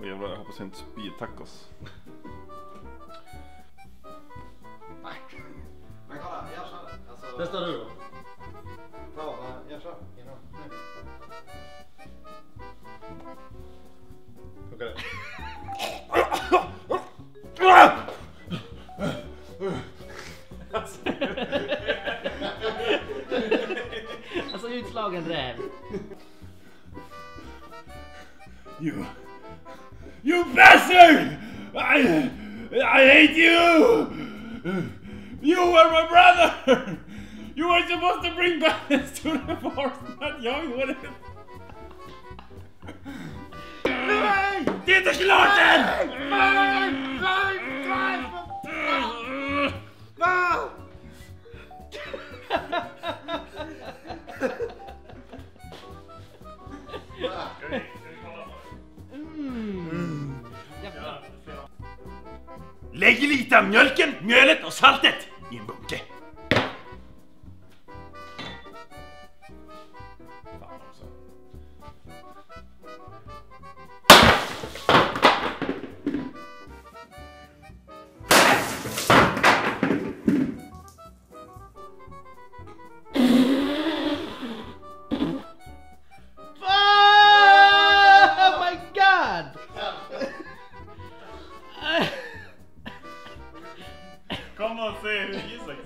Och jävlar, jag hoppas jag inte spyr tacos. Men kolla, jag kör. Alltså, Testar du då? Ja, jag kör. Innan. Nu. Funkar det? Alltså utslagen räv. You, you bastard! I, I hate you! You were my brother! You were supposed to bring balance to the force, not det. Nej! Det Lägg lite av mjölken, mjölet och saltet i en bunke. I'm not saying it. He's like,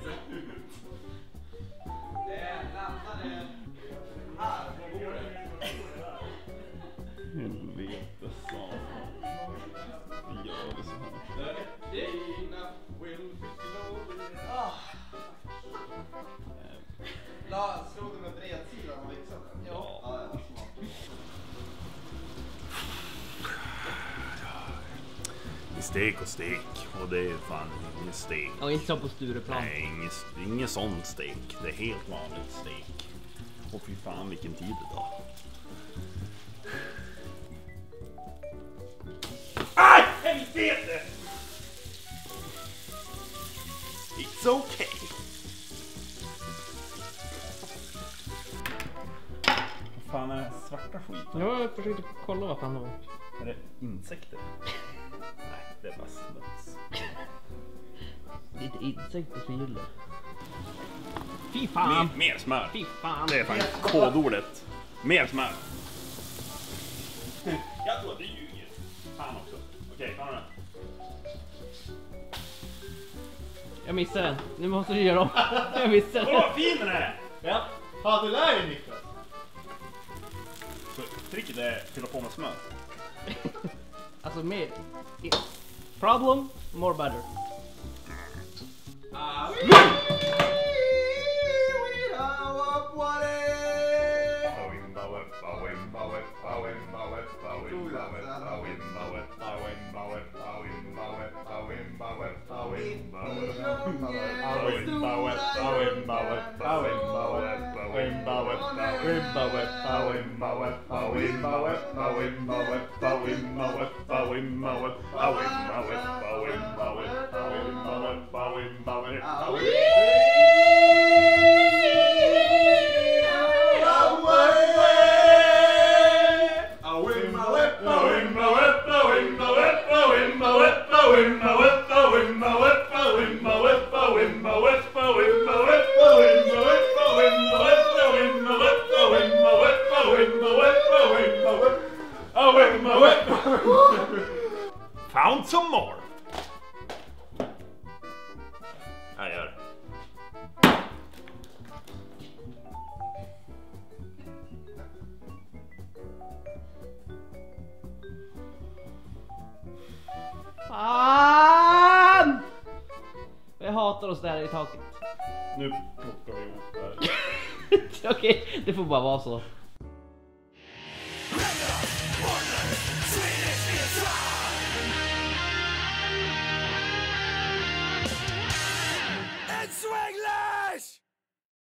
stek och stek och det är fan inget stek. Och inte som på Stureplan. Nej, inget, inget sånt stek. Det är helt vanligt stek. Och fy fan vilken tid idag. Aj! Helvete! It's okay. Vad fan är det här svarta skiten? Jag försökte kolla vad fan det var. Är det insekter? Det är bara smuts. Lite insekter som gillar. Fy fan! Mer, mer smör. Fy fan! Det är faktiskt kodordet. Mer smör. Jag tror att du ljuger. Fan också. Okej, ta den. Jag missade den. Nu måste du göra om. Jag missade Åh, den. vad fin den är! Ja. Har du lär dig Niklas? Så tricket är att fylla på med smör. Alltså mer. Problem, more butter wimba weppa, wimba weppa, wimba weppa, wimba weppa, wimba weppa, wimba weppa, wimba weppa, wimba weppa, wimba weppa, wimba weppa, wimba weppa, wimba weppa. Jag hatar oss där i taket. Nu plockar vi ihop det här. Okej, det får bara vara så.